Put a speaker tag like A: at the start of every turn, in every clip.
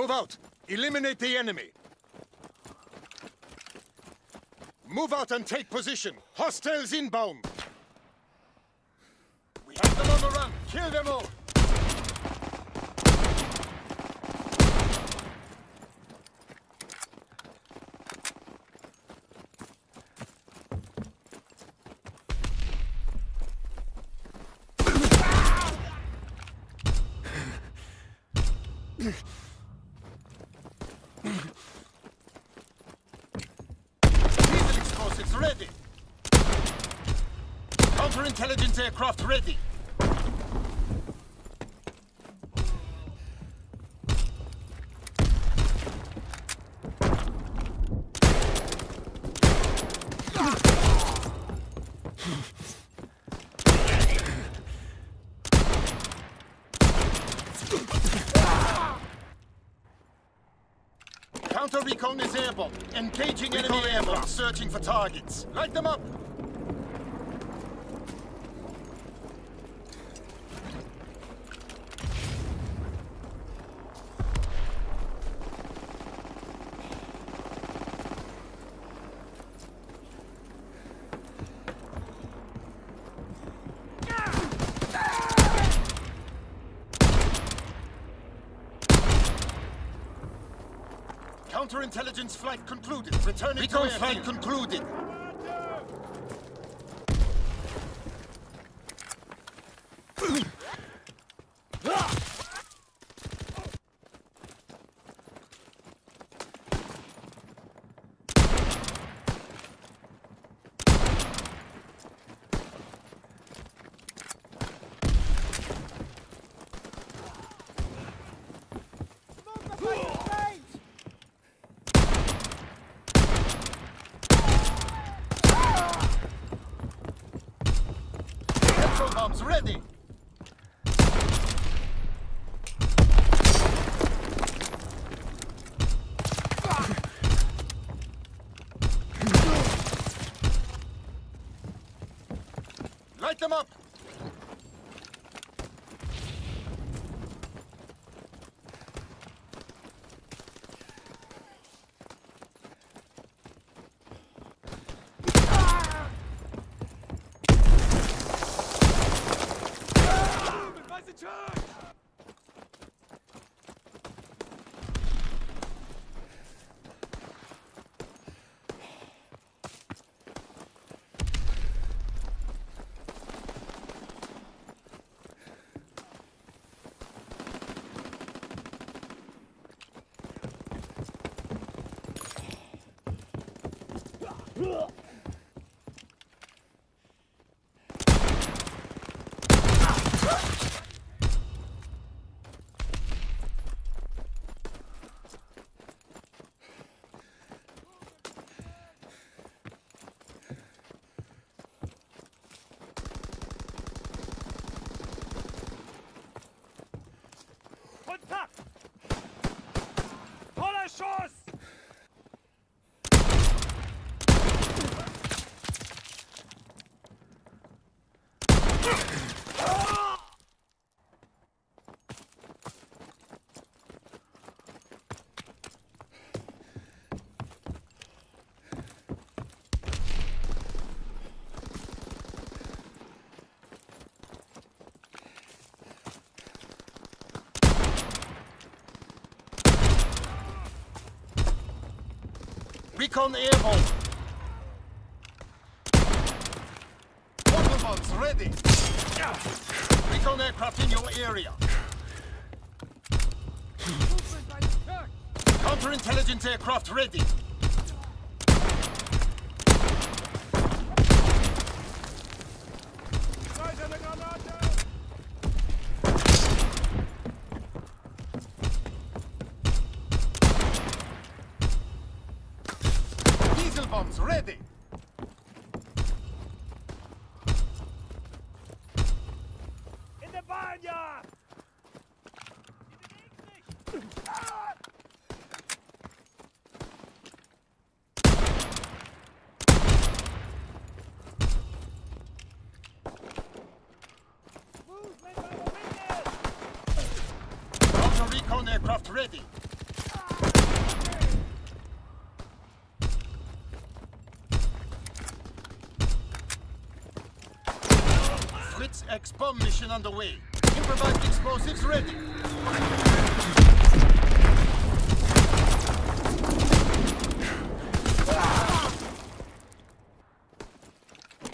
A: Move out. Eliminate the enemy. Move out and take position. Hostiles inbound. We have them on the run. Kill them all. Diesel explosives ready. Counterintelligence aircraft ready. Counter recon is airborne. Engaging enemy airborne, searching for targets. Light them up. Counterintelligence flight concluded. Returning Recon to flight concluded. Petrol bombs ready. Light them up.
B: 우!
A: Recon airborne. Bombs ready. Recon aircraft in your area. Counterintelligence aircraft ready. Bombs ready.
B: In der Bahn, ja! Die bewegt sich! Ah! Movement by the!
A: Counter recon aircraft ready. Blitz X bomb mission underway. Improvised explosives ready.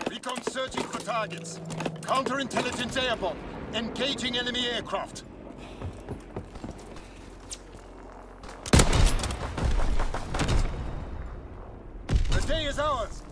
A: Recon searching for targets. Counterintelligence airborne. Engaging enemy aircraft. The day is ours.